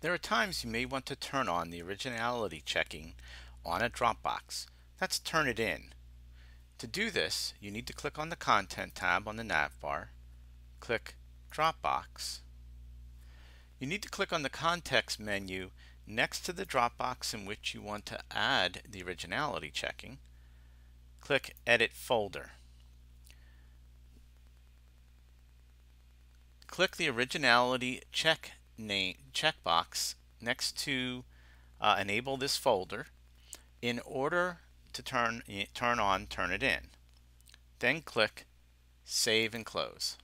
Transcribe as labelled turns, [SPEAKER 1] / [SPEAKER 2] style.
[SPEAKER 1] There are times you may want to turn on the originality checking on a Dropbox. That's Turnitin. To do this, you need to click on the Content tab on the navbar, click Dropbox. You need to click on the context menu next to the Dropbox in which you want to add the originality checking. Click Edit Folder. Click the originality check name checkbox next to uh, enable this folder in order to turn turn on Turnitin. Then click Save and Close.